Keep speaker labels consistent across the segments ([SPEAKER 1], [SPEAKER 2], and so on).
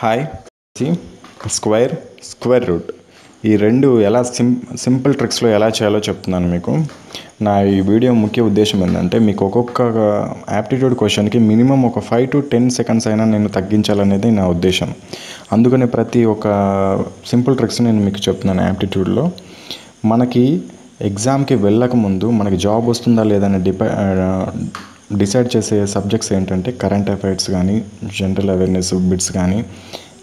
[SPEAKER 1] Hi square square root ఈ రెండు ఎలా సిం సింపుల్ ట్రిక్స్లో ఎలా చేయాలో చెప్తున్నాను మీకు. నా ఈ వీడియో ముఖ్య ఉద్దేశం ఏంటంటే మీకు ఒక్కొక్క యాప్టిట్యూడ్ క్వశ్చన్కి మినిమం ఒక ఫైవ్ టు టెన్ సెకండ్స్ అయినా నేను తగ్గించాలనేది నా ఉద్దేశం. అందుకనే ప్రతి ఒక్క సింపుల్ ట్రిక్స్ నేను మీకు చెప్తున్నాను యాప్టిట్యూడ్లో మనకి ఎగ్జామ్కి వెళ్ళకముందు మనకి జాబ్ వస్తుందా లేదని డిపె డిసైడ్ చేసే సబ్జెక్ట్స్ ఏంటంటే కరెంట్ అఫైర్స్ కానీ జనరల్ అవేర్నెస్ బిట్స్ కానీ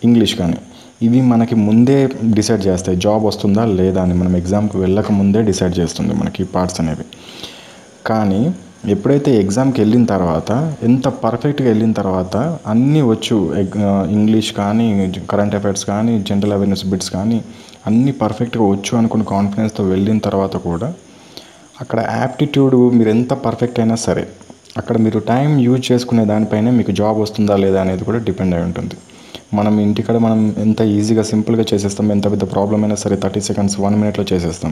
[SPEAKER 1] ఇంగ్లీష్ కానీ ఇవి మనకి ముందే డిసైడ్ చేస్తాయి. జాబ్ వస్తుందా లేదా అని మనం ఎగ్జామ్కి వెళ్ళక ముందే డిసైడ్ చేస్తుంది మనకి పార్ట్స్ అనేవి. కానీ ఎప్పుడైతే ఎగ్జామ్కి వెళ్ళిన తర్వాత ఎంత పర్ఫెక్ట్గా వెళ్ళిన తర్వాత అన్నీ వచ్చు ఎగ్ ఇంగ్లీష్ కానీ కరెంట్ అఫైర్స్ కానీ జనరల్ అవేర్నెస్ బిట్స్ కానీ అన్నీ పర్ఫెక్ట్గా వచ్చు అనుకున్న కాన్ఫిడెన్స్తో వెళ్ళిన తర్వాత కూడా అక్కడ యాప్టిట్యూడ్ మీరు ఎంత పర్ఫెక్ట్ అయినా సరే అక్కడ మీరు టైం యూజ్ చేసుకునే దానిపైనే మీకు జాబ్ వస్తుందా లేదా అనేది కూడా డిపెండ్ అయి ఉంటుంది. మనం ఇంటికాడ మనం ఎంత ఈజీగా సింపుల్గా చేసేస్తాం ఎంత పెద్ద ప్రాబ్లం అయినా సరే థర్టీ సెకండ్స్ వన్ మినిట్లో చేసేస్తాం.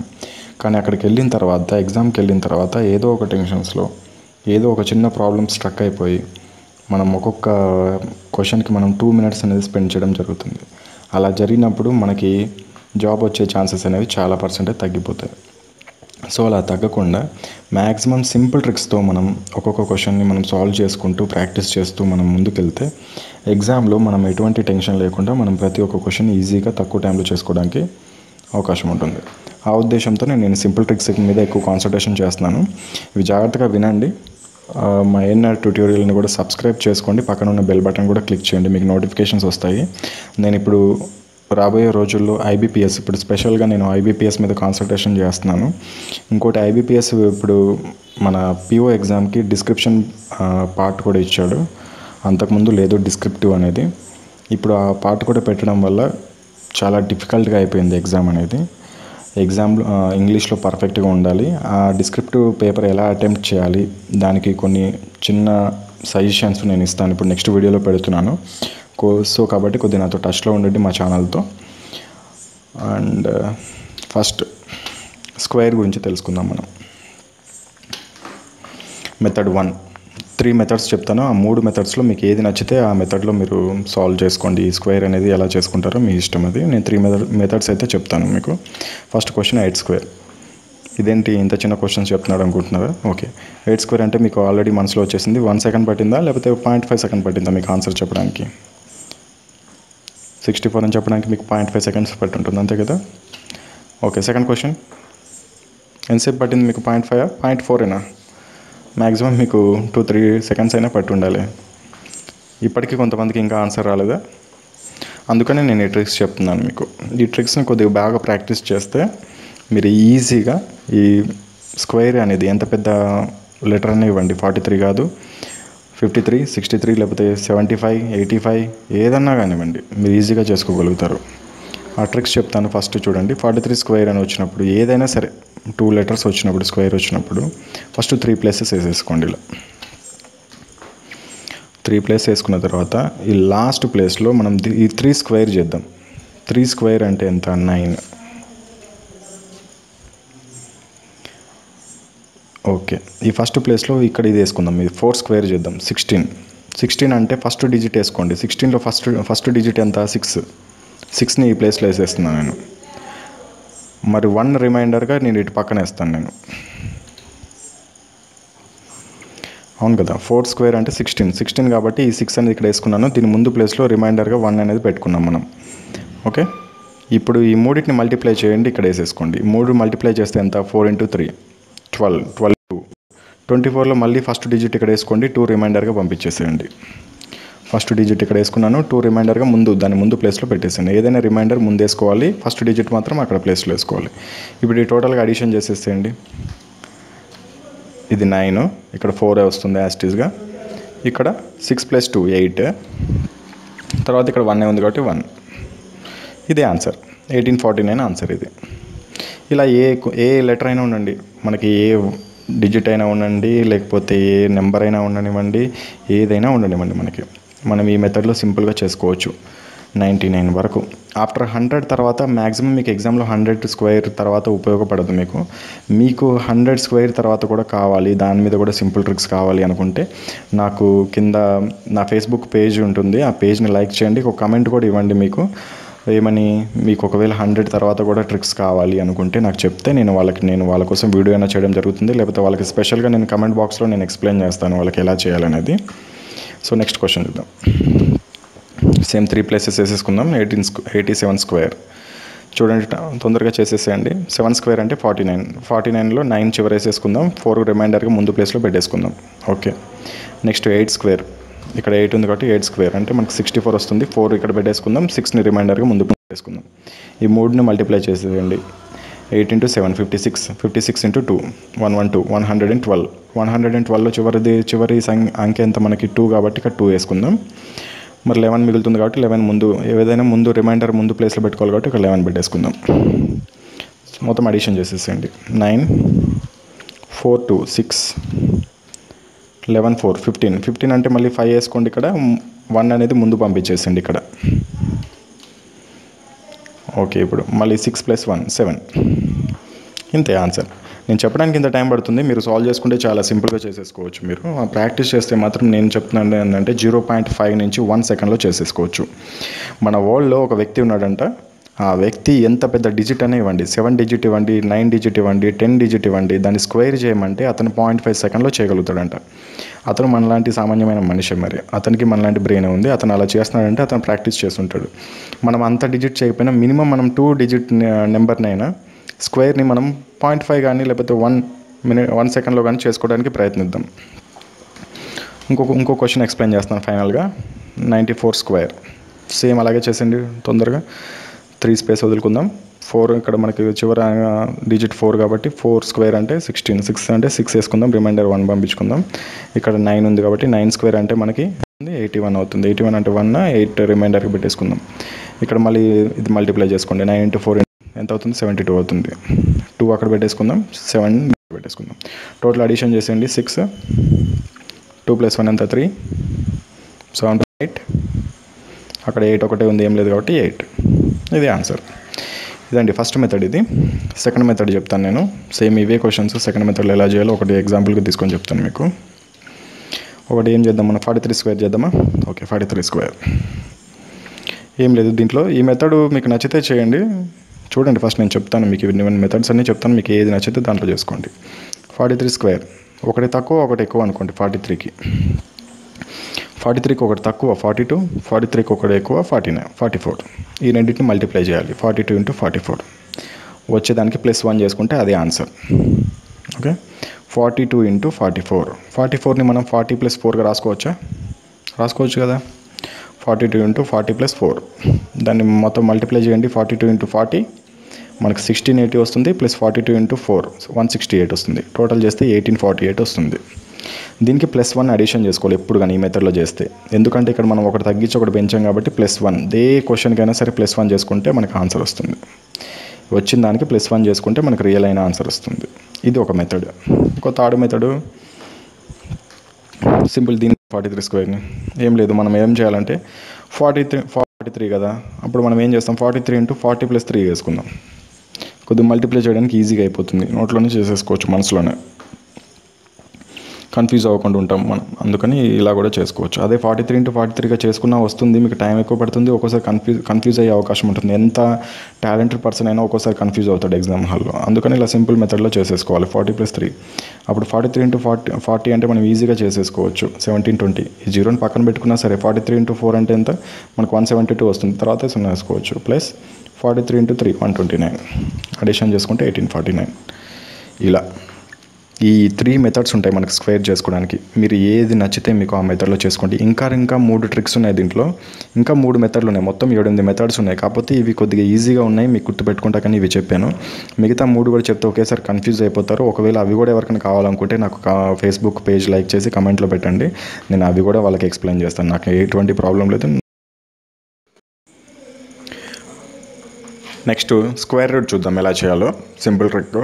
[SPEAKER 1] కానీ అక్కడికి వెళ్ళిన తర్వాత ఎగ్జామ్కి వెళ్ళిన తర్వాత ఏదో ఒక టెన్షన్స్లో ఏదో ఒక చిన్న ప్రాబ్లం స్ట్రక్ అయిపోయి మనం ఒక్కొక్క క్వశ్చన్కి మనం టూ మినిట్స్ అనేది స్పెండ్ చేయడం జరుగుతుంది. అలా జరిగినప్పుడు మనకి జాబ్ వచ్చే ఛాన్సెస్ అనేవి చాలా పర్సెంటేజ్ తగ్గిపోతాయి. సో అలా తగ్గకుండా మ్యాక్సిమం సింపుల్ ట్రిక్స్తో మనం ఒక్కొక్క క్వశ్చన్ని మనం సాల్వ్ చేసుకుంటూ ప్రాక్టీస్ చేస్తూ మనం ముందుకెళ్తే ఎగ్జామ్లో మనం ఎటువంటి టెన్షన్ లేకుండా మనం ప్రతి ఒక్క క్వశ్చన్ ఈజీగా తక్కువ టైంలో చేసుకోవడానికి అవకాశం ఉంటుంది. ఆ ఉద్దేశంతో నేను సింపుల్ ట్రిక్స్ మీద ఎక్కువ కాన్సన్ట్రేషన్ చేస్తున్నాను. ఇవి జాగ్రత్తగా వినండి. మా ఎన్ఆర్ ట్యూటోరియల్ని కూడా సబ్స్క్రైబ్ చేసుకోండి. పక్కన ఉన్న బెల్ బటన్ కూడా క్లిక్ చేయండి. మీకు నోటిఫికేషన్స్ వస్తాయి. నేను ఇప్పుడు రాబోయే రోజుల్లో ఐబీపీఎస్ ఇప్పుడు స్పెషల్గా నేను ఐబీపీఎస్ మీద కాన్సన్ట్రేషన్ చేస్తున్నాను. ఇంకోటి ఐబీపీఎస్ ఇప్పుడు మన పిఓ ఎగ్జామ్కి డిస్క్రిప్షన్ పార్ట్ కూడా ఇచ్చాడు. అంతకుముందు లేదు డిస్క్రిప్టివ్ అనేది. ఇప్పుడు ఆ పార్ట్ కూడా పెట్టడం వల్ల చాలా డిఫికల్ట్గా అయిపోయింది ఎగ్జామ్ అనేది. ఎగ్జామ్లో ఇంగ్లీష్లో పర్ఫెక్ట్గా ఉండాలి. ఆ డిస్క్రిప్టివ్ పేపర్ ఎలా అటెంప్ట్ చేయాలి దానికి కొన్ని చిన్న సజెషన్స్ నేను ఇస్తాను. ఇప్పుడు నెక్స్ట్ వీడియోలో పెడుతున్నాను. సో కాబట్టి కొద్దిగా నాతో టచ్లో ఉండండి మా ఛానల్తో. అండ్ ఫస్ట్ స్క్వేర్ గురించి తెలుసుకుందాం మనం. Method one. త్రీ మెథడ్స్ చెప్తాను. ఆ మూడు మెథడ్స్లో మీకు ఏది నచ్చితే ఆ మెథడ్లో మీరు సాల్వ్ చేసుకోండి. ఈ స్క్వేర్ అనేది ఎలా చేసుకుంటారో మీ ఇష్టం అది. నేను త్రీ మెథడ్ మెథడ్స్ అయితే చెప్తాను మీకు. ఫస్ట్ క్వశ్చన్ ఎయిట్ స్క్వేర్ ఇదేంటి ఇంత చిన్న క్వశ్చన్స్ చెప్తున్నాడు అనుకుంటున్నారా? ఓకే ఎయిట్ స్క్వేర్ అంటే మీకు ఆల్రెడీ మనసులో వచ్చేసింది. వన్ సెకండ్ పట్టిందా? లేకపోతే పాయింట్ ఫైవ్ సెకండ్ పట్టిందా మీకు ఆన్సర్ చెప్పడానికి? సిక్స్టీ ఫోర్ అని చెప్పడానికి మీకు పాయింట్ ఫైవ్ సెకండ్స్ పట్టి ఉంటుంది అంతే కదా? ఓకే సెకండ్ క్వశ్చన్ ఎంతసేపు పట్టింది మీకు పాయింట్ ఫైవ్ పాయింట్ ఫోరేనా మ్యాక్సిమం మీకు టూ త్రీ సెకండ్స్ అయినా పట్టి ఉండాలి. ఇప్పటికీ కొంతమందికి ఇంకా ఆన్సర్ రాలేదా? అందుకనే నేను ఈ ట్రిక్స్ చెప్తున్నాను మీకు. ఈ ట్రిక్స్ని కొద్దిగా బాగా ప్రాక్టీస్ చేస్తే మీరు ఈజీగా ఈ స్క్వేర్ అనేది ఎంత పెద్ద లెటర్ అని ఇవ్వండి ఫార్టీ త్రీ కాదు ఫిఫ్టీ త్రీ సిక్స్టీ త్రీ లేకపోతే సెవెంటీ ఫైవ్ ఎయిటీ ఫైవ్ ఏదన్నా కానివ్వండి మీరు ఈజీగా చేసుకోగలుగుతారు. ఆ ట్రిక్స్ చెప్తాను ఫస్ట్ చూడండి. ఫార్టీ త్రీ స్క్వేర్ అని వచ్చినప్పుడు ఏదైనా సరే టూ లెటర్స్ వచ్చినప్పుడు స్క్వేర్ వచ్చినప్పుడు ఫస్ట్ త్రీ ప్లేసెస్ వేసేసుకోండి ఇలా. త్రీ ప్లేస్ వేసుకున్న తర్వాత ఈ లాస్ట్ ప్లేస్లో మనం ఈ త్రీ స్క్వేర్ చేద్దాం. త్రీ స్క్వేర్ అంటే ఎంత? నైన్. ఓకే. ఈ ఫస్ట్ ప్లేస్లో ఇక్కడ ఇది వేసుకుందాం. ఇది ఫోర్ స్క్వేర్ చేద్దాం. సిక్స్టీన్. సిక్స్టీన్ అంటే ఫస్ట్ డిజిట్ వేసుకోండి. సిక్స్టీన్లో ఫస్ట్ ఫస్ట్ డిజిట్ ఎంత? సిక్స్. సిక్స్ని ఈ ప్లేస్లో వేసేస్తున్నాను నేను. మరి వన్ రిమైండర్గా నేను ఇటు పక్కన వేస్తాను నేను. అవును కదా ఫోర్ స్క్వేర్ అంటే సిక్స్టీన్ సిక్స్టీన్ కాబట్టి ఈ సిక్స్ అనేది ఇక్కడ వేసుకున్నాను. దీని ముందు ప్లేస్లో రిమైండర్గా వన్ అనేది పెట్టుకున్నాం మనం. ఓకే ఇప్పుడు ఈ మూడింటిని మల్టిప్లై చేయండి ఇక్కడ వేసేసుకోండి. మూడు మల్టిప్లై చేస్తే ఎంత? Four into three twelve twelve two twenty ఫోర్లో మళ్ళీ ఫస్ట్ డిజిట్ ఇక్కడ వేసుకోండి టూ రిమైండర్గా పంపించేసేయండి. ఫస్ట్ డిజిట్ ఇక్కడ వేసుకున్నాను. టూ రిమైండర్గా ముందు దాని ముందు ప్లేస్లో పెట్టేసాను. ఏదైనా రిమైండర్ ముందు వేసుకోవాలి. ఫస్ట్ డిజిట్ మాత్రం అక్కడ ప్లేస్లో వేసుకోవాలి. ఇప్పుడు ఈ టోటల్గా అడిషన్ చేసేసేయండి. ఇది నైన్ ఇక్కడ ఫోర్ వస్తుంది యాస్టీస్గా ఇక్కడ సిక్స్ ప్లస్ టూ ఎయిట్ తర్వాత ఇక్కడ వన్ ఉంది కాబట్టి వన్ ఇదే answer eighteen forty nine answer ఇది. ఇలా ఏ ఏ లెటర్ అయినా ఉండండి. మనకి ఏ డిజిట్ అయినా ఉండండి. లేకపోతే ఏ నెంబర్ అయినా ఉండనివ్వండి. ఏదైనా ఉండనివ్వండి మనకి. మనం ఈ మెథడ్లో సింపుల్గా చేసుకోవచ్చు. నైంటీ నైన్ వరకు. ఆఫ్టర్ హండ్రెడ్ తర్వాత మ్యాక్సిమం మీకు ఎగ్జామ్లో హండ్రెడ్ స్క్వేర్ తర్వాత ఉపయోగపడదు మీకు. మీకు హండ్రెడ్ స్క్వేర్ తర్వాత కూడా కావాలి. దాని మీద కూడా సింపుల్ ట్రిక్స్ కావాలి అనుకుంటే నాకు కింద నా ఫేస్బుక్ పేజ్ ఉంటుంది. ఆ పేజ్ని లైక్ చేయండి. ఒక కమెంట్ కూడా ఇవ్వండి మీకు. ఏమని? మీకు ఒకవేళ హండ్రెడ్ తర్వాత కూడా ట్రిక్స్ కావాలి అనుకుంటే నాకు చెప్తే నేను వాళ్ళకి నేను వాళ్ళ కోసం వీడియో అయినా చేయడం జరుగుతుంది. లేకపోతే వాళ్ళకి స్పెషల్గా నేను కమెంట్ బాక్స్లో నేను ఎక్స్ప్లెయిన్ చేస్తాను వాళ్ళకి ఎలా చేయాలనేది. సో నెక్స్ట్ క్వశ్చన్ చూద్దాం. సేమ్ త్రీ ప్లేసెస్ వేసేసుకుందాం. ఎయిటీన్ ఎయిటీ సెవెన్ స్క్వేర్ చూడండి తొందరగా చేసేసేయండి. సెవెన్ స్క్వేర్ అంటే ఫార్టీ నైన్ ఫార్టీ నైన్లో నైన్ చివరి వేసేసుకుందాం. ఫోర్ రిమైండర్గా ముందు ప్లేస్లో పెట్టేసుకుందాం. ఓకే నెక్స్ట్ ఎయిట్ స్క్వేర్ ఇక్కడ ఎయిట్ ఉంది కాబట్టి ఎయిట్ స్క్వేర్ అంటే మనకు సిక్స్టీ ఫోర్ వస్తుంది. ఫోర్ ఇక్కడ పెట్టేసుకుందాం. సిక్స్ని రిమైండర్గా ముందు వేసుకుందాం. ఈ మూడుని మల్టిప్లై చేసేయండి. Eight into seven fifty six fifty six into two one one two one hundred and twelve. One hundred and ట్వెల్వ్లో చివరిది చివరి సంఖ్య అంకె ఎంత మనకి టూ కాబట్టి ఇక్కడ టూ వేసుకుందాం. మరి లెవెన్ మిగులుతుంది కాబట్టి లెవెన్ ముందు ఏదైనా ముందు రిమైండర్ ముందు ప్లేస్లో పెట్టుకోవాలి కాబట్టి ఇక్కడ లెవెన్ పెట్టేసుకుందాం. మొత్తం అడిషన్ చేసేసేయండి. Nine four two six eleven four fifteen. Fifteen అంటే మళ్ళీ ఫైవ్ వేసుకోండి ఇక్కడ. వన్ అనేది ముందు పంపించేసండి ఇక్కడ. ఓకే ఇప్పుడు మళ్ళీ సిక్స్ ప్లస్ వన్ సెవెన్ ఇంతే ఆన్సర్ నేను చెప్పడానికి ఇంత టైం పడుతుంది. మీరు సాల్వ్ చేసుకుంటే చాలా సింపుల్గా చేసేసుకోవచ్చు మీరు. ప్రాక్టీస్ చేస్తే మాత్రం నేను చెప్తున్నాను ఏంటంటే జీరో పాయింట్ ఫైవ్ నుంచి వన్ సెకండ్లో చేసేసుకోవచ్చు. మన వరల్డ్లో ఒక వ్యక్తి ఉన్నాడంట. ఆ వ్యక్తి ఎంత పెద్ద డిజిట్ అనే ఇవ్వండి. సెవెన్ డిజిట్ ఇవ్వండి నైన్ డిజిట్ ఇవ్వండి టెన్ డిజిట్ ఇవ్వండి దాన్ని స్క్వేర్ చేయమంటే అతను పాయింట్ ఫైవ్ సెకండ్లో చేయగలుగుతాడంట. అతను మనలాంటి సామాన్యమైన మనిషి మరి. అతనికి మనలాంటి బ్రెయిన్ ఉంది. అతను అలా చేస్తున్నాడంటే అతను ప్రాక్టీస్ చేస్తుంటాడు. మనం అంత డిజిట్ చేయకపోయినా మినిమం మనం టూ డిజిట్ నెంబర్నైనా స్క్వేర్ని మనం పాయింట్ ఫైవ్ కానీ లేకపోతే వన్ మినిట్ వన్ సెకండ్లో కానీ చేసుకోవడానికి ప్రయత్నిద్దాం. ఇంకొక ఇంకో క్వశ్చన్ ఎక్స్ప్లెయిన్ చేస్తాను ఫైనల్గా. Ninety four square. సేమ్ అలాగే చేసండి తొందరగా. Three space వదులుకుందాం. ఫోర్ ఇక్కడ మనకి చివర డిజిట్ ఫోర్ కాబట్టి ఫోర్ స్క్వేర్ అంటే సిక్స్టీన్. సిక్స్ అంటే సిక్స్ వేసుకుందాం రిమైండర్ వన్ పంపించుకుందాం. ఇక్కడ నైన్ ఉంది కాబట్టి నైన్ స్క్వేర్ అంటే మనకి ఎయిటీ వన్ అవుతుంది. ఎయిటీ వన్ అంటే వన్ ఎయిట్ రిమైండర్కి పెట్టేసుకుందాం. ఇక్కడ మళ్ళీ ఇది మల్టిప్లై చేసుకోండి. నైన్ ఇంటూ ఫోర్ ఎంత అవుతుంది? సెవెంటీ టూ అవుతుంది. టూ అక్కడ పెట్టేసుకుందాం. సెవెన్ పెట్టేసుకుందాం. టోటల్ అడిషన్ చేసేయండి. సిక్స్ టూ ప్లస్ వన్ ఎంత? త్రీ. Seven eight. అక్కడ ఎయిట్ ఒకటే ఉంది. ఏం లేదు కాబట్టి ఎయిట్. ఇది ఆన్సర్ ఇదండి ఫస్ట్ మెథడ్ ఇది. సెకండ్ మెథడ్ చెప్తాను నేను. సేమ్ ఇవే క్వశ్చన్స్ సెకండ్ మెథడ్లో ఎలా చేయాలో ఒకటి ఎగ్జాంపుల్గా తీసుకొని చెప్తాను మీకు. ఒకటి ఏం చేద్దాం మనం? ఫార్టీ త్రీ స్క్వేర్ చేద్దామా? ఓకే ఫార్టీ త్రీ స్క్వేర్ ఏం లేదు దీంట్లో ఈ మెథడ్ మీకు నచ్చితే చేయండి. చూడండి ఫస్ట్ నేను చెప్తాను మీకు ఇవన్నీ మెథడ్స్ అన్నీ చెప్తాను. మీకు ఏది నచ్చితే దాంట్లో చేసుకోండి. ఫార్టీ త్రీ స్క్వేర్ ఒకటి తక్కువ ఒకటి ఎక్కువ అనుకోండి ఫార్టీ త్రీకి ఫార్టీ త్రీకి ఒకటి తక్కువ ఫార్టీ టూ ఫార్టీ త్రీకి ఒకటి ఎక్కువ ఫార్టీ నైన్ ఫార్టీ ఫోర్. ఈ రెండింటిని మల్టిప్లై చేయాలి. Forty two into forty four. వచ్చేదానికి ప్లస్ వన్ చేసుకుంటే అదే answer. Okay? Forty two into forty four. Forty ఫోర్ని మనం ఫార్టీ ప్లస్ ఫోర్గా రాసుకోవచ్చా? రాసుకోవచ్చు కదా? Forty two into forty plus four. దాన్ని మొత్తం మల్టిప్లై చేయండి. Forty two into forty. మనకు సిక్స్టీన్ ఎయిటీ వస్తుంది plus forty two into four. One sixty eight వస్తుంది. టోటల్ చేస్తే ఎయిటీన్ ఫార్టీ ఎయిట్ వస్తుంది. దీనికి ప్లస్ వన్ అడిషన్ చేసుకోవాలి ఎప్పుడు కానీ ఈ మెథడ్లో చేస్తే. ఎందుకంటే ఇక్కడ మనం ఒకటి తగ్గించి ఒకటి పెంచాం కాబట్టి ప్లస్ వన్ ఏ క్వశ్చన్కైనా సరే ప్లస్ వన్ చేసుకుంటే మనకు ఆన్సర్ వస్తుంది. వచ్చిన దానికి ప్లస్ వన్ చేసుకుంటే మనకు రియల్ అయిన ఆన్సర్ వస్తుంది. ఇది ఒక మెథడ్ ఇంకో థర్డ్ మెథడు సింపుల్ దీని ఫార్టీ త్రీ స్క్వేర్ని ఏం లేదు మనం ఏం చేయాలంటే ఫార్టీ త్రీ ఫార్టీ త్రీ కదా. అప్పుడు మనం ఏం చేస్తాం? Forty three into forty plus three వేసుకుందాం. కొద్దిగా మల్టిప్లై చేయడానికి ఈజీగా అయిపోతుంది. నోట్లోనే చేసేసుకోవచ్చు మనసులోనే. కన్ఫ్యూజ్ అవ్వకుండా ఉంటాం మనం. అందుకని ఇలా కూడా చేసుకోవచ్చు. అదే ఫార్టీ త్రీ ఇంటూ ఫార్టీ త్రీగా చేసుకున్నా వస్తుంది మీకు టైం ఎక్కువ పడుతుంది ఒక్కోసారి కన్ఫ్యూజ్ కన్ఫ్యూజ్ అయ్యే అవకాశం ఉంటుంది. ఎంత టాలెంటెడ్ పర్సన్ అయినా ఒక్కోసారి కన్ఫ్యూజ్ అవుతాడు ఎగ్జామ్ హాల్లో అందుకని ఇలా సింపుల్ మెథడ్లో చేసేసుకోవాలి. ఫార్టీ ప్లస్ త్రీ అప్పుడు forty three into forty forty అంటే మనం ఈజీగా చేసేసుకోవచ్చు. సెవెంటీన్ ట్వంటీ ఈ జీరోని పక్కన పెట్టుకున్నా సరే ఫార్టీ త్రీ ఇంటూ ఫోర్ అంటే ఎంత? మనకు వన్ సెవెంటీ టూ వస్తుంది. తర్వాత సున్నా వేసుకోవచ్చు. Plus forty three into three one twenty nine addition చేసుకుంటే ఎయిటీన్ ఫార్టీ నైన్ ఇలా. ఈ త్రీ మెథడ్స్ ఉంటాయి మనకు స్క్వేర్ చేసుకోవడానికి. మీరు ఏది నచ్చితే మీకు ఆ మెథడ్లో చేసుకోండి. ఇంకా ఇంకా మూడు ట్రిక్స్ ఉన్నాయి దీంట్లో. ఇంకా మూడు మెథడ్లు ఉన్నాయి. మొత్తం ఏడెనిమిది మెథడ్స్ ఉన్నాయి. కాకపోతే ఇవి కొద్దిగా ఈజీగా ఉన్నాయి. మీకు గుర్తుపెట్టుకుంటా కానీ ఇవి చెప్పాను. మిగతా మూడు కూడా చెప్తే ఒకేసారి కన్ఫ్యూజ్ అయిపోతారు. ఒకవేళ అవి కూడా ఎవరికైనా కావాలనుకుంటే నాకు ఫేస్బుక్ పేజ్ లైక్ చేసి కమెంట్లో పెట్టండి. నేను అవి కూడా వాళ్ళకి ఎక్స్ప్లెయిన్ చేస్తాను. నాకు ఎటువంటి ప్రాబ్లం లేదు. నెక్స్ట్ స్క్వేర్ రూట్ చూద్దాం ఎలా చేయాలో. సింపుల్ ట్రిక్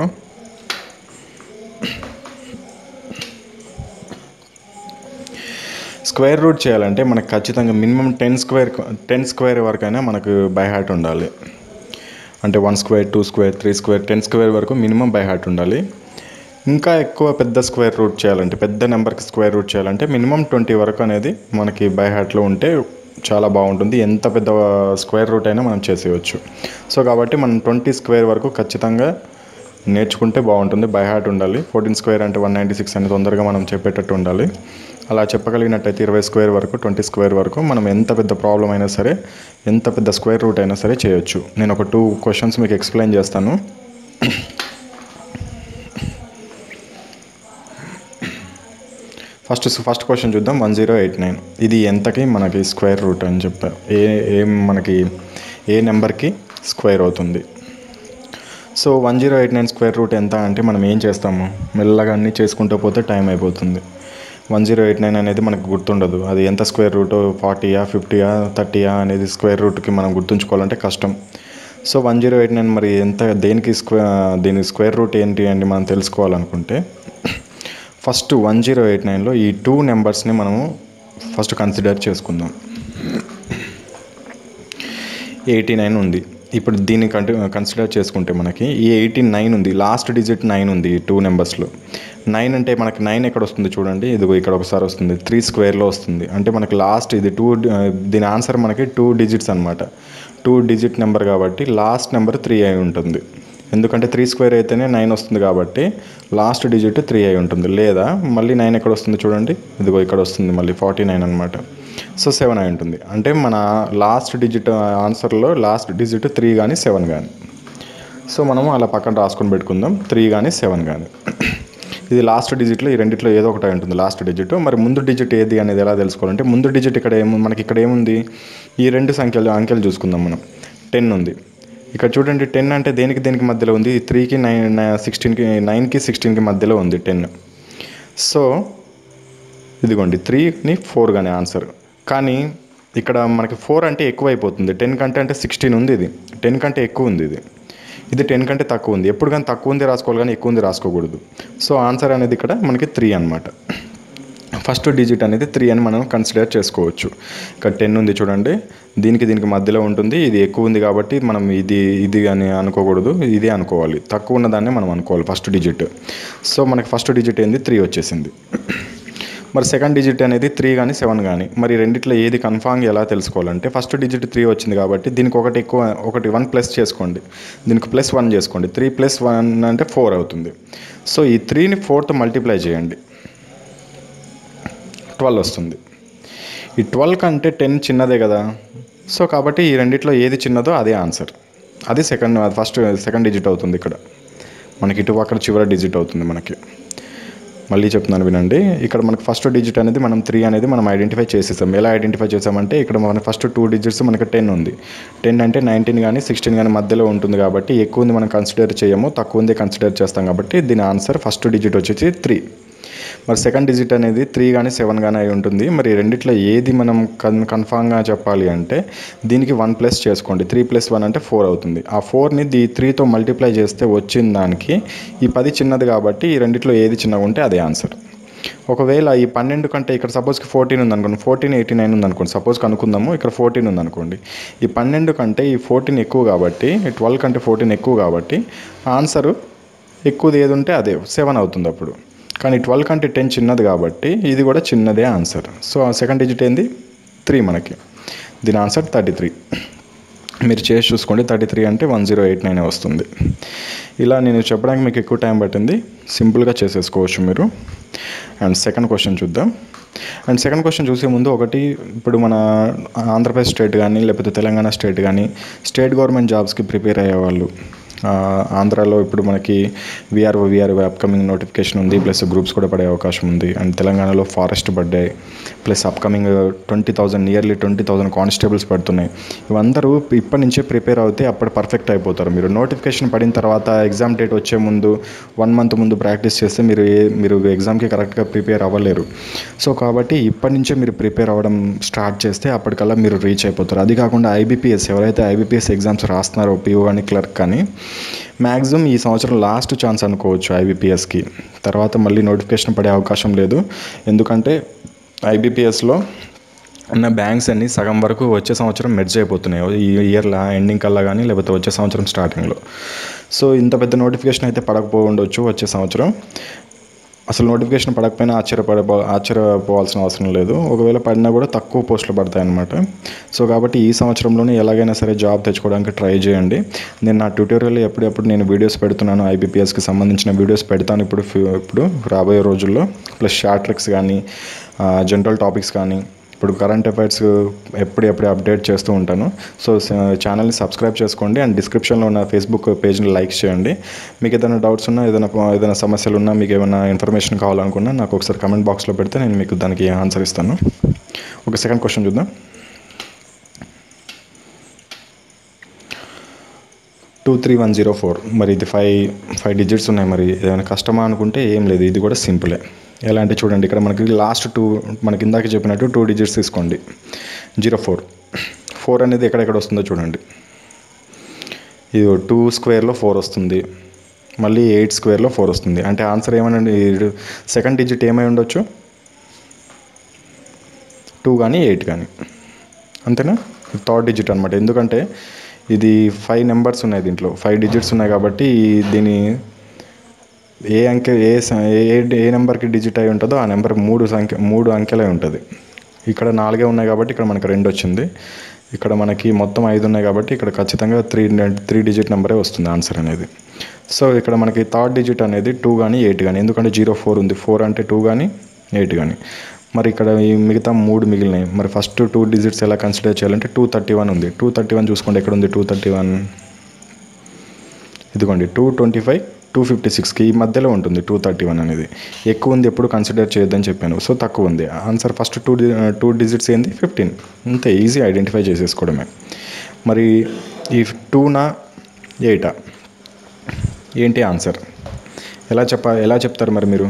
[SPEAKER 1] స్క్వేర్ రూట్ చేయాలంటే మనకు ఖచ్చితంగా minimum ten square ten square వరకైనా మనకు బై హార్ట్ ఉండాలి. అంటే one square two square three square ten square వరకు మినిమం బై హార్ట్ ఉండాలి. ఇంకా ఎక్కువ పెద్ద స్క్వేర్ రూట్ చేయాలంటే పెద్ద నెంబర్కి స్క్వేర్ రూట్ చేయాలంటే మినిమం ట్వంటీ వరకు అనేది మనకి బై హార్ట్లో ఉంటే చాలా బాగుంటుంది. ఎంత పెద్ద స్క్వేర్ రూట్ అయినా మనం చేసేయచ్చు. సో కాబట్టి మనం ట్వంటీ స్క్వేర్ వరకు ఖచ్చితంగా నేర్చుకుంటే బాగుంటుంది. బై హార్ట్ ఉండాలి. ఫోర్టీన్ స్క్వేర్ అంటే వన్ నైంటీ సిక్స్ అని తొందరగా మనం చెప్పేటట్టు ఉండాలి. అలా చెప్పగలిగినట్టయితే ఇరవై స్క్వేర్ వరకు ట్వంటీ స్క్వేర్ వరకు మనం ఎంత పెద్ద ప్రాబ్లం అయినా సరే ఎంత పెద్ద స్క్వేర్ రూట్ అయినా సరే చేయొచ్చు. నేను ఒక టూ క్వశ్చన్స్ మీకు ఎక్స్ప్లెయిన్ చేస్తాను. ఫస్ట్ ఫస్ట్ క్వశ్చన్ చూద్దాం వన్ జీరో ఎయిట్ నైన్ ఇది ఎంతకి మనకి స్క్వేర్ రూట్ అని చెప్పారు ఏ ఏం మనకి ఏ నెంబర్కి స్క్వేర్ అవుతుంది? So one zero eight nine square root ఎంత అంటే మనం ఏం చేస్తాము? మెల్లగా అన్నీ చేసుకుంటూ పోతే టైం అయిపోతుంది. వన్ జీరో ఎయిట్ నైన్ అనేది మనకు గుర్తుండదు. అది ఎంత స్క్వేర్ రూట్ ఫార్టీయా ఫిఫ్టీయా థర్టీయా అనేది స్క్వేర్ రూట్కి మనం గుర్తుంచుకోవాలంటే కష్టం. So one zero eight nine మరి ఎంత దేనికి స్క్వే దీని స్క్వేర్ రూట్ ఏంటి అని మనం తెలుసుకోవాలనుకుంటే ఫస్ట్ వన్ జీరో ఎయిట్ నైన్లో ఈ టూ నెంబర్స్ని మనము ఫస్ట్ కన్సిడర్ చేసుకుందాం. ఎయిటీ నైన్ ఉంది. ఇప్పుడు దీన్ని కంటి కన్సిడర్ చేసుకుంటే మనకి ఈ ఎయిటీ నైన్ ఉంది లాస్ట్ డిజిట్ నైన్ ఉంది టూ నెంబర్స్లో నైన్ అంటే మనకి నైన్ ఎక్కడ వస్తుంది చూడండి ఇదిగో ఇక్కడ ఒకసారి వస్తుంది త్రీ స్క్వేర్లో వస్తుంది. అంటే మనకి లాస్ట్ ఇది టూ దీని ఆన్సర్ మనకి టూ డిజిట్స్ అనమాట టూ డిజిట్ నెంబర్ కాబట్టి లాస్ట్ నెంబర్ త్రీ అయి ఉంటుంది. ఎందుకంటే త్రీ స్క్వేర్ అయితేనే నైన్ వస్తుంది కాబట్టి లాస్ట్ డిజిట్ త్రీ అయి ఉంటుంది. లేదా మళ్ళీ నైన్ ఎక్కడ వస్తుంది చూడండి ఇదిగో ఇక్కడ వస్తుంది మళ్ళీ ఫార్టీ నైన్ అనమాట సో సెవెన్ అయి ఉంటుంది. అంటే మన లాస్ట్ డిజిట్ ఆన్సర్లో లాస్ట్ డిజిట్ త్రీ కానీ సెవెన్ కానీ సో మనము అలా పక్కన రాసుకొని పెట్టుకుందాం. త్రీ కానీ సెవెన్ కానీ ఇది లాస్ట్ డిజిట్లో ఈ రెండిట్లో ఏదో ఒకటి ఉంటుంది లాస్ట్ డిజిట్. మరి ముందు డిజిట్ ఏది అనేది ఎలా తెలుసుకోవాలంటే ముందు డిజిట్ ఇక్కడ ఏము మనకి ఇక్కడ ఏముంది? ఈ రెండు సంఖ్యలు అంకెలు చూసుకుందాం మనం. టెన్ ఉంది. ఇక్కడ చూడండి టెన్ అంటే దేనికి దేనికి మధ్యలో ఉంది? త్రీకి నైన్ సిక్స్టీన్కి నైన్కి సిక్స్టీన్కి మధ్యలో ఉంది టెన్. సో ఇదిగోండి త్రీని ఫోర్ కానీ ఆన్సర్. కానీ ఇక్కడ మనకి ఫోర్ అంటే ఎక్కువ అయిపోతుంది టెన్ కంటే అంటే సిక్స్టీన్ ఉంది ఇది. టెన్ కంటే ఎక్కువ ఉంది ఇది. ఇది టెన్ కంటే తక్కువ ఉంది. ఎప్పుడు కానీ తక్కువ ఉంది రాసుకోవాలి కానీ ఎక్కువ ఉంది రాసుకోకూడదు. సో ఆన్సర్ అనేది ఇక్కడ మనకి త్రీ అనమాట ఫస్ట్ డిజిట్ అనేది త్రీ అని మనం కన్సిడర్ చేసుకోవచ్చు. ఇక్కడ టెన్ ఉంది చూడండి. దీనికి దీనికి మధ్యలో ఉంటుంది. ఇది ఎక్కువ ఉంది కాబట్టి మనం ఇది ఇది అని అనుకోకూడదు. ఇదే అనుకోవాలి. తక్కువ ఉన్నదాన్ని మనం అనుకోవాలి ఫస్ట్ డిజిట్. సో మనకి ఫస్ట్ డిజిట్ ఏంది? త్రీ వచ్చేసింది. మరి సెకండ్ డిజిట్ అనేది త్రీ కానీ సెవెన్ కానీ మరి రెండిట్లో ఏది కన్ఫామ్గా ఎలా తెలుసుకోవాలంటే ఫస్ట్ డిజిట్ త్రీ వచ్చింది కాబట్టి దీనికి ఒకటి ఎక్కువ ఒకటి వన్ ప్లస్ చేసుకోండి. దీనికి ప్లస్ వన్ చేసుకోండి. త్రీ ప్లస్ వన్ అంటే ఫోర్ అవుతుంది. సో ఈ త్రీని ఫోర్త్ మల్టిప్లై చేయండి. ట్వెల్వ్ వస్తుంది. ఈ ట్వెల్వ్ కంటే టెన్ చిన్నదే కదా. సో కాబట్టి ఈ రెండిట్లో ఏది చిన్నదో అదే ఆన్సర్ అది సెకండ్ ఫస్ట్ సెకండ్ డిజిట్ అవుతుంది ఇక్కడ. మనకి ఇటు అక్కడ చివరి డిజిట్ అవుతుంది మనకి. మళ్ళీ చెప్తున్నాను వినండి. ఇక్కడ మనకు ఫస్ట్ డిజిట్ అనేది మనం త్రీ అనేది మనం ఐడెంటిఫై చేసేసాం. ఎలా ఐడెంటిఫై చేసామంటే ఇక్కడ మన ఫస్ట్ టూ డిజిట్స్ మనకి టెన్ ఉంది. టెన్ అంటే నైన్టీన్ కానీ సిక్స్టీన్ కానీ మధ్యలో ఉంటుంది కాబట్టి ఎక్కువ ఉంది మనం కన్సిడర్ చేయము తక్కువ ఉంది కన్సిడర్ చేస్తాం కాబట్టి దీని ఆన్సర్ ఫస్ట్ డిజిట్ వచ్చేసి త్రీ మరి సెకండ్ డిజిట్ అనేది త్రీ కానీ సెవెన్ కానీ అయి ఉంటుంది. మరి రెండిట్లో ఏది మనం కన్ కన్ఫామ్గా చెప్పాలి అంటే దీనికి వన్ ప్లస్ చేసుకోండి. త్రీ ప్లస్ వన్ అంటే ఫోర్ అవుతుంది. ఆ ఫోర్ని దీ త్రీతో మల్టిప్లై చేస్తే వచ్చిన దానికి ఈ పది చిన్నది కాబట్టి ఈ రెండిట్లో ఏది చిన్నగా ఉంటే అదే ఆన్సర్ ఒకవేళ ఈ పన్నెండు కంటే ఇక్కడ సపోజ్కి ఫోర్టీన్ ఉంది అనుకోండి ఫోర్టీన్ ఎయిటీ నైన్ ఉంది అనుకోండి సపోజ్ కనుక్కుందాము ఇక్కడ ఫోర్టీన్ ఉంది అనుకోండి ఈ పన్నెండు కంటే ఈ ఫోర్టీన్ ఎక్కువ కాబట్టి ట్వెల్వ్ కంటే ఫోర్టీన్ ఎక్కువ కాబట్టి ఆన్సరు ఎక్కువది ఏది ఉంటే అదే సెవెన్ అవుతుంది అప్పుడు. కానీ ట్వెల్వ్ కంటే టెన్ చిన్నది కాబట్టి ఇది కూడా చిన్నదే ఆన్సర్. సో సెకండ్ డిజిట్ ఏంది? త్రీ మనకి. దీని ఆన్సర్ థర్టీ త్రీ. మీరు చేసి చూసుకోండి. థర్టీ త్రీ అంటే వన్ జీరో ఎయిట్ నైన్ వస్తుంది. ఇలా నేను చెప్పడానికి మీకు ఎక్కువ టైం పట్టింది. సింపుల్గా చేసేసుకోవచ్చు మీరు. అండ్ సెకండ్ క్వశ్చన్ చూద్దాం. అండ్ సెకండ్ క్వశ్చన్ చూసే ముందు ఒకటి ఇప్పుడు మన ఆంధ్రప్రదేశ్ స్టేట్ కానీ లేకపోతే తెలంగాణ స్టేట్ కానీ స్టేట్ గవర్నమెంట్ జాబ్స్కి ప్రిపేర్ అయ్యేవాళ్ళు ఆంధ్రాలో ఇప్పుడు మనకి విఆర్ఓ విఆర్ఓ అప్కమింగ్ నోటిఫికేషన్ ఉంది ప్లస్ గ్రూప్స్ కూడా పడే అవకాశం ఉంది. అండ్ తెలంగాణలో ఫారెస్ట్ పడ్డాయి. Plus upcoming twenty thousand nearly twenty thousand constables పడుతున్నాయి. ఇవందరూ ఇప్పటి నుంచే ప్రిపేర్ అవుతే అప్పుడు పర్ఫెక్ట్ అయిపోతారు. మీరు నోటిఫికేషన్ పడిన తర్వాత ఎగ్జామ్ డేట్ వచ్చే ముందు వన్ మంత్ ముందు ప్రాక్టీస్ చేస్తే మీరు ఏ మీరు ఎగ్జామ్కి కరెక్ట్గా ప్రిపేర్ అవ్వలేరు. సో కాబట్టి ఇప్పటి నుంచే మీరు ప్రిపేర్ అవ్వడం స్టార్ట్ చేస్తే అప్పటికల్లా మీరు రీచ్ అయిపోతారు. అది కాకుండా ఐబీపీఎస్ ఎవరైతే ఐబీపీఎస్ ఎగ్జామ్స్ రాస్తున్నారో పీఓ కానీ క్లర్క్ కానీ మ్యాక్సిమం ఈ సంవత్సరం లాస్ట్ ఛాన్స్ అనుకోవచ్చు ఐబీపీఎస్కి. తర్వాత మళ్ళీ నోటిఫికేషన్ పడే అవకాశం లేదు. ఎందుకంటే ఐబీపీఎస్లో ఉన్న బ్యాంక్స్ అన్నీ సగం వరకు వచ్చే సంవత్సరం మెర్జ్ అయిపోతున్నాయి. ఈ ఇయర్లో ఎండింగ్ కల్లా కానీ లేకపోతే వచ్చే సంవత్సరం స్టార్టింగ్లో. సో ఇంత పెద్ద నోటిఫికేషన్ అయితే పడకపో ఉండొచ్చు వచ్చే సంవత్సరం. అసలు నోటిఫికేషన్ పడకపోయినా ఆశ్చర్యపడ ఆశ్చర్యపోవాల్సిన అవసరం లేదు. ఒకవేళ పడినా కూడా తక్కువ పోస్టులు పడతాయి అనమాట సో కాబట్టి ఈ సంవత్సరంలోనే ఎలాగైనా సరే జాబ్ తెచ్చుకోవడానికి ట్రై చేయండి. నేను నా ట్యూటోరియల్ ఎప్పుడెప్పుడు నేను వీడియోస్ పెడుతున్నాను ఐబీపీఎస్కి సంబంధించిన వీడియోస్ పెడతాను. ఇప్పుడు ఇప్పుడు రాబోయే రోజుల్లో ప్లస్ షార్ట్ ట్రిక్స్ కానీ జనరల్ టాపిక్స్ కానీ ఇప్పుడు కరెంట్ అఫైర్స్ ఎప్పుడెప్పుడు అప్డేట్ చేస్తూ ఉంటాను. సో ఛానల్ని సబ్స్క్రైబ్ చేసుకోండి అండ్ డిస్క్రిప్షన్లో ఉన్న ఫేస్బుక్ పేజ్ని లైక్ చేయండి. మీకు ఏదైనా డౌట్స్ ఉన్నా ఏదైనా ఏదైనా సమస్యలు ఉన్నా మీకు ఏమైనా ఇన్ఫర్మేషన్ కావాలనుకున్నా నాకు ఒకసారి కమెంట్ బాక్స్లో పెడితే నేను మీకు దానికి ఆన్సర్ ఇస్తాను. ఒక సెకండ్ క్వశ్చన్ చూద్దాం. Two three one zero four మరి ఇది ఫైవ్ ఫైవ్ డిజిట్స్ ఉన్నాయి. మరి ఏదైనా కష్టమా అనుకుంటే ఏం లేదు. ఇది కూడా సింపులే ఎలా అంటే చూడండి ఇక్కడ మనకి లాస్ట్ టూ మనకి ఇందాక చెప్పినట్టు టూ డిజిట్స్ తీసుకోండి. Zero four. ఫోర్ అనేది ఎక్కడెక్కడ వస్తుందో చూడండి. ఇది టూ స్క్వేర్లో ఫోర్ వస్తుంది. మళ్ళీ ఎయిట్ స్క్వేర్లో ఫోర్ వస్తుంది. అంటే ఆన్సర్ ఏమనండి సెకండ్ డిజిట్ ఏమై ఉండొచ్చు? టూ కానీ ఎయిట్ కానీ. అంతేనా? థర్డ్ డిజిట్ అనమాట ఎందుకంటే ఇది ఫైవ్ నెంబర్స్ ఉన్నాయి దీంట్లో. ఫైవ్ డిజిట్స్ ఉన్నాయి కాబట్టి దీని ఏ అంకె ఏ ఏ ఏ నెంబర్కి డిజిట్ అయి ఉంటుందో ఆ నెంబర్ మూడు సంఖ్య మూడు అంకెలే ఉంటుంది. ఇక్కడ నాలుగే ఉన్నాయి కాబట్టి ఇక్కడ మనకి రెండు వచ్చింది. ఇక్కడ మనకి మొత్తం ఐదు ఉన్నాయి కాబట్టి ఇక్కడ ఖచ్చితంగా త్రీ త్రీ డిజిట్ నెంబరే వస్తుంది ఆన్సర్ అనేది. సో ఇక్కడ మనకి థర్డ్ డిజిట్ అనేది టూ కానీ ఎయిట్ కానీ ఎందుకంటే జీరో ఫోర్ ఉంది. ఫోర్ అంటే టూ కానీ ఎయిట్ కానీ మరి ఇక్కడ ఈ మిగతా మూడు మిగిలినాయి. మరి ఫస్ట్ టూ డిజిట్స్ ఎలా కన్సిడర్ చేయాలంటే టూ థర్టీ వన్ ఉంది. టూ థర్టీ వన్ చూసుకోండి. ఎక్కడ ఉంది టూ థర్టీ వన్? ఇదిగోండి two twenty five two fifty సిక్స్కి ఈ మధ్యలో ఉంటుంది టూ థర్టీ వన్ అనేది. ఎక్కువ ఉంది ఎప్పుడు కన్సిడర్ చేయొద్దని చెప్పాను. సో తక్కువ ఉంది. Answer first two two digits ఏంది? ఫిఫ్టీన్ అంతే ఈజీ ఐడెంటిఫై చేసేసుకోవడమే. మరి ఈ టూనా ఎయిటా ఏంటి ఆన్సర్ ఎలా చెప్ప ఎలా చెప్తారు మరి మీరు?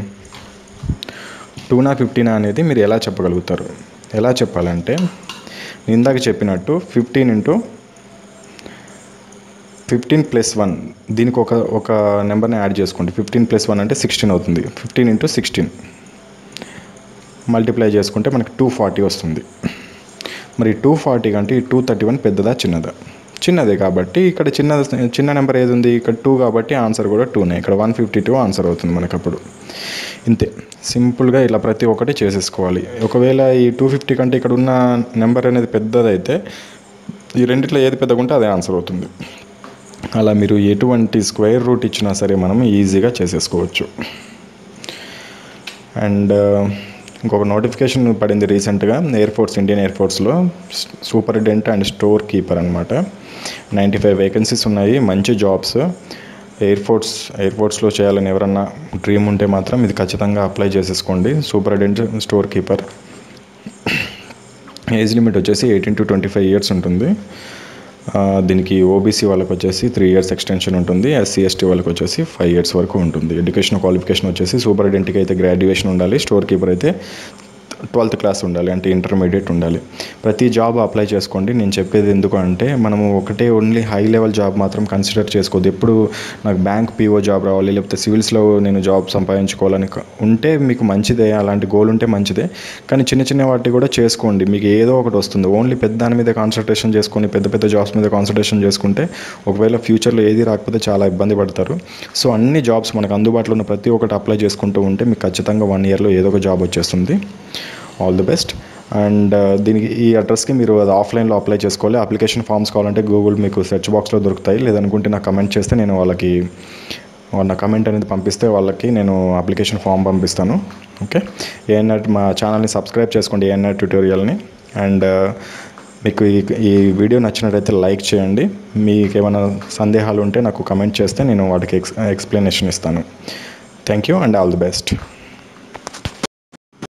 [SPEAKER 1] టూనా ఫిఫ్టీనా అనేది మీరు ఎలా చెప్పగలుగుతారు? ఎలా చెప్పాలంటే ఇందాక చెప్పినట్టు fifteen into fifteen plus one దీనికి ఒక ఒక నెంబర్ని యాడ్ చేసుకోండి. ఫిఫ్టీన్ ప్లస్ వన్ అంటే సిక్స్టీన్ అవుతుంది. Fifteen into sixteen. మల్టిప్లై చేసుకుంటే మనకి టూ ఫార్టీ వస్తుంది. మరి టూ ఫార్టీ కంటే ఈ టూ థర్టీ వన్ పెద్దదా చిన్నదా? చిన్నదే కాబట్టి ఇక్కడ చిన్న చిన్న నెంబర్ ఏది ఉంది? ఇక్కడ టూ కాబట్టి ఆన్సర్ కూడా టూనే. ఇక్కడ వన్ ఫిఫ్టీ టూ ఆన్సర్ అవుతుంది మనకు అప్పుడు ఇంతే. సింపుల్గా ఇలా ప్రతి ఒక్కటి చేసేసుకోవాలి. ఒకవేళ ఈ టూ ఫిఫ్టీ కంటే ఇక్కడ ఉన్న నెంబర్ అనేది పెద్దదైతే ఈ రెండిట్లో ఏది పెద్దగా ఉంటే అదే ఆన్సర్ అవుతుంది. అలా మీరు ఎటువంటి స్క్వేర్ రూట్ ఇచ్చినా సరే మనం ఈజీగా చేసేసుకోవచ్చు. అండ్ uh, ఇంకొక నోటిఫికేషన్ పడింది రీసెంట్గా ఎయిర్ ఫోర్స్ ఇండియన్ ఎయిర్ ఫోర్స్లో సూపరింటెండెంట్ అండ్ స్టోర్ కీపర్ అనమాట నైంటీ ఫైవ్ వేకెన్సీస్ ఉన్నాయి మంచి జాబ్స్ ఎయిర్ ఫోర్స్ ఎయిర్ ఫోర్స్లో చేయాలని ఎవరన్నా డ్రీమ్ ఉంటే మాత్రం ఇది ఖచ్చితంగా అప్లై చేసేసుకోండి. Superintendent store keeper age limit వచ్చేసి eighteen to twenty five years ఉంటుంది. దీనికి ఓబీసీ వాళ్ళకి వచ్చేసి త్రీ ఇయర్స్ ఎక్స్టెన్షన్ ఉంటుంది. ఎస్సీ ఎస్టీ వాళ్ళకి వచ్చేసి ఫైవ్ ఇయర్స్ వరకు ఉంటుంది. ఎడ్యుకేషన్ క్వాలిఫికేషన్ వచ్చేసి సూపరింటెండెంట్కి అయితే గ్రాడ్యుయేషన్ ఉండాలి. స్టోర్ కీపర్ అయితే ట్వెల్త్ క్లాస్ ఉండాలి అంటే ఇంటర్మీడియట్ ఉండాలి. ప్రతి జాబ్ అప్లై చేసుకోండి. నేను చెప్పేది ఎందుకు అంటే మనము ఒకటే ఓన్లీ హై లెవెల్ జాబ్ మాత్రం కన్సిడర్ చేసుకోవద్దు. ఎప్పుడు నాకు బ్యాంక్ పీఓ జాబ్ రావాలి లేకపోతే సివిల్స్లో నేను జాబ్ సంపాదించుకోవాలని ఉంటే మీకు మంచిదే అలాంటి గోల్ ఉంటే మంచిదే. కానీ చిన్న చిన్న వాటి కూడా చేసుకోండి. మీకు ఏదో ఒకటి వస్తుంది. ఓన్లీ పెద్ద దాని మీద కాన్సన్ట్రేషన్ చేసుకొని పెద్ద పెద్ద జాబ్స్ మీద కాన్సన్ట్రేషన్ చేసుకుంటే ఒకవేళ ఫ్యూచర్లో ఏది రాకపోతే చాలా ఇబ్బంది పడతారు. సో అన్ని జాబ్స్ మనకు అందుబాటులో ఉన్న ప్రతి ఒక్కటి అప్లై చేసుకుంటూ ఉంటే మీకు ఖచ్చితంగా వన్ ఇయర్లో ఏదో ఒక జాబ్ వచ్చేస్తుంది. All the best. And uh, దీనికి ఈ అడ్రస్కి మీరు అది ఆఫ్లైన్లో అప్లై చేసుకోవాలి. అప్లికేషన్ ఫామ్స్ కావాలంటే గూగుల్ మీకు సెర్చ్ బాక్స్లో దొరుకుతాయి. లేదనుకుంటే నాకు కమెంట్ చేస్తే నేను వాళ్ళకి నా కమెంట్ అనేది పంపిస్తే వాళ్ళకి నేను అప్లికేషన్ ఫామ్ పంపిస్తాను. ఓకే? ఏఎన్ఆర్ మా ఛానల్ని సబ్స్క్రైబ్ చేసుకోండి ఏఎన్ఆర్ ట్యూటోరియల్ని. అండ్ uh, మీకు ఈ ఈ వీడియో నచ్చినట్టయితే లైక్ చేయండి. మీకు ఏమైనా సందేహాలు ఉంటే నాకు కమెంట్ చేస్తే నేను వాటికి ఎక్స్ ఎక్స్ప్లెనేషన్ ఇస్తాను. Thank you and all the best.